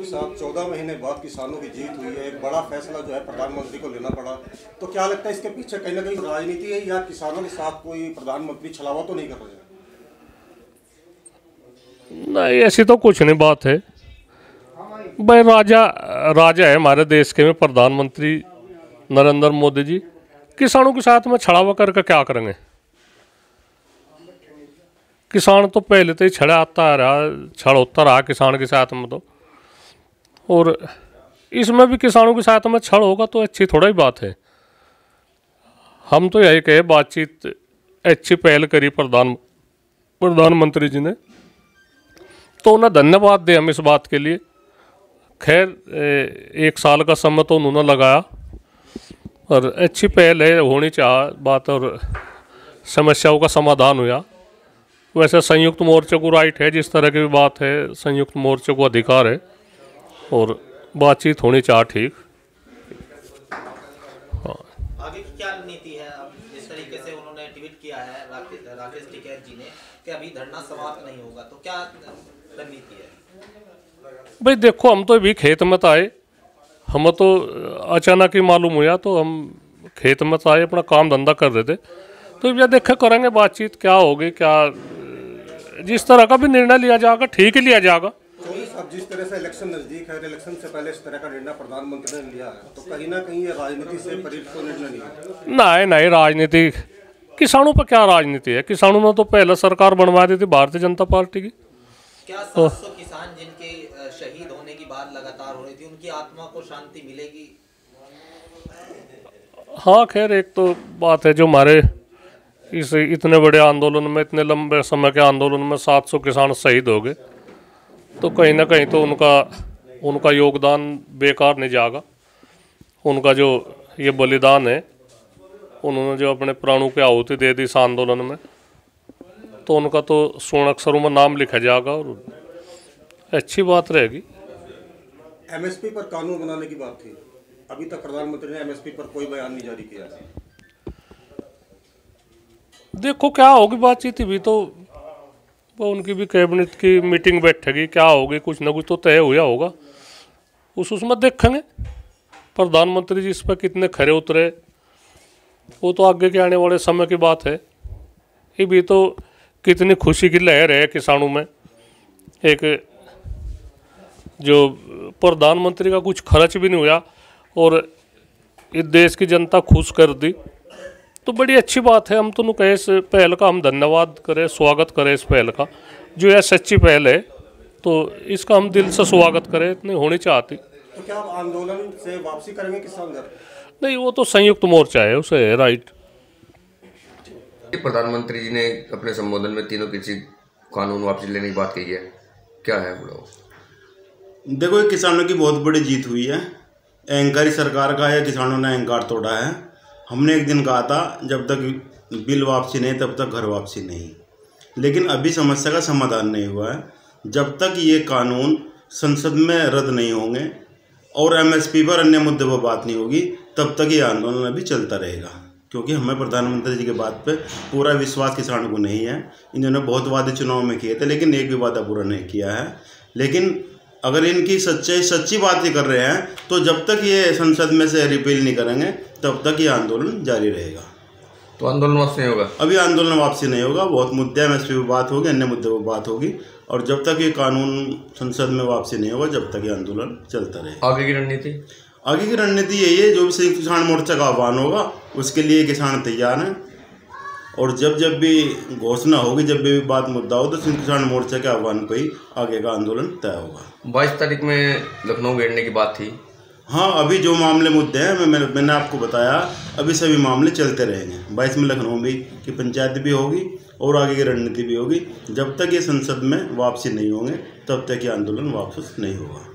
मंत्री साहब, चौदह महीने बाद किसानों की जीत हुई है एक बड़ा फैसला जो है प्रधानमंत्री को लेना पड़ा। तो क्या लगता है इसके पीछे कहीं ना कहीं राजनीति है या किसानों के साथ कोई प्रधानमंत्री छलावा तो नहीं कर रहे नहीं, ऐसी तो कुछ नहीं बात है। भाई, राजा राजा है हमारे देश के में, प्रधानमंत्री नरेंद्र मोदी जी। किसानों के साथ में छड़ावा करके क्या करेंगे? किसान तो पहले तो ही छड़ा आता रहा छड़ होता रहा किसान के साथ में तो। और इसमें भी किसानों के साथ में छड़ होगा तो अच्छी थोड़ा ही बात है। हम तो यही कहे, बातचीत अच्छी पहल करी प्रधान, प्रधानमंत्री जी ने। तो उन्हें धन्यवाद दें हम इस बात के लिए। खैर एक साल का समय तो उन्होंने लगाया। और अच्छी पहल है, होनी चाह बात और समस्याओं का समाधान हुआ वैसे संयुक्त मोर्चे को राइट है, जिस तरह की भी बात है, संयुक्त मोर्चे को अधिकार है। और बातचीत होनी चाह ठीक। आगे की क्या रणनीति है? अब जिस तरीके से उन्होंने ट्वीट किया है राकेश राकेश टिकैत जी ने कि अभी धरना समाप्त नहीं होगा तो क्या रणनीति है? भाई देखो हम तो अभी खेत में तो आए। हम तो अचानक ही मालूम हुआ तो हम खेत में आए अपना काम धंधा कर रहे थे। तो ये देखा करेंगे बातचीत क्या होगी क्या जिस तरह का भी निर्णय लिया जाएगा ठीक ही लिया जाएगा। साहब जिस तरह से इलेक्शन नज़दीक है इलेक्शन से पहले इस तरह का निर्णय प्रधानमंत्री ने लिया है तो कहीं ना कहीं ये राजनीति से प्रेरित तो निर्णय नहीं है? नहीं नहीं राजनीति किसानों पर क्या राजनीति है? किसानों ने तो पहले सरकार बनवा दी थी भारतीय जनता पार्टी की। क्या सौ किसान जिनके शहीद होने की बात लगातार हो रही थी उनकी आत्मा को शांति मिलेगी? हाँ खैर एक तो बात है जो हमारे इस इतने बड़े आंदोलन में इतने लंबे समय के आंदोलन में 700 किसान शहीद हो गए। तो कहीं ना कहीं तो उनका उनका योगदान बेकार नहीं जाएगा। उनका जो ये बलिदान है उन्होंने जो अपने प्राणों की आहुति दे दी इस आंदोलन में तो उनका तो स्वर्ण अक्षरों में नाम लिखा जाएगा और अच्छी बात रहेगी। एमएसपी पर कानून बनाने की बात थी। अभी तक प्रधानमंत्री ने एमएसपी पर कोई बयान नहीं जारी किया देखो क्या होगी बातचीत भी तो वो उनकी भी कैबिनेट की मीटिंग बैठेगी, क्या होगी, कुछ ना कुछ तो तय हुआ होगा। उस उसमें देखेंगे, प्रधानमंत्री जी इस पर कितने खरे उतरे। वो तो आगे के आने वाले समय की बात है। ये भी तो कितनी खुशी की लहर है किसानों में। एक जो प्रधानमंत्री का कुछ खर्च भी नहीं हुआ और इस देश की जनता खुश कर दी। तो बड़ी अच्छी बात है। हम तो कहे इस पहल का हम धन्यवाद करें स्वागत करें इस पहल का। जो यह सच्ची पहल है तो इसका हम दिल से स्वागत करें इतनी होनी चाहती। तो क्या आप आंदोलन से वापसी करेंगे किसान घर नहीं वो तो संयुक्त मोर्चा है उसे है राइट। प्रधानमंत्री जी ने अपने संबोधन में तीनों कृषि कानून वापसी लेने की बात कही है। क्या है बोलो देखो ये किसानों की बहुत बड़ी जीत हुई है। अहंकार ही सरकार का है किसानों ने अहंकार तोड़ा है। हमने एक दिन कहा था, जब तक बिल वापसी नहीं, तब तक घर वापसी नहीं। लेकिन अभी समस्या का समाधान नहीं हुआ है। जब तक ये कानून संसद में रद्द नहीं होंगे और एमएसपी पर अन्य मुद्दे पर बात नहीं होगी, तब तक ये आंदोलन अभी चलता रहेगा। क्योंकि हमें प्रधानमंत्री जी के बात पे पूरा विश्वास किसानों को नहीं है। इन्होंने बहुत वादे चुनाव में किए थे, लेकिन एक भी वादा पूरा नहीं किया है। लेकिन अगर इनकी सच्चाई सच्ची बात ही कर रहे हैं तो जब तक ये संसद में से रिपील नहीं करेंगे तब तक ये आंदोलन जारी रहेगा। तो आंदोलन वापसी नहीं होगा? अभी आंदोलन वापसी नहीं होगा बहुत मुद्दे एम एस पी पर बात होगी अन्य मुद्दे पर बात होगी और जब तक ये कानून संसद में वापसी नहीं होगा जब तक ये आंदोलन चलता रहेगा। आगे की रणनीति? आगे की रणनीति यही है जो भी संयुक्त किसान मोर्चा का आह्वान होगा उसके लिए किसान तैयार हैं। और जब जब भी घोषणा होगी जब भी बात मुद्दा हो तो संयुक्त किसान मोर्चा के आह्वान पर ही आगे का आंदोलन तय होगा। बाईस तारीख में लखनऊ घेरने की बात थी। हाँ अभी जो मामले मुद्दे हैं मैं मैंने, मैंने आपको बताया अभी सभी मामले चलते रहेंगे। बाईस में लखनऊ में की पंचायत भी होगी और आगे की रणनीति भी होगी। जब तक ये संसद में वापसी नहीं होंगे तब तक ये आंदोलन वापस नहीं होगा।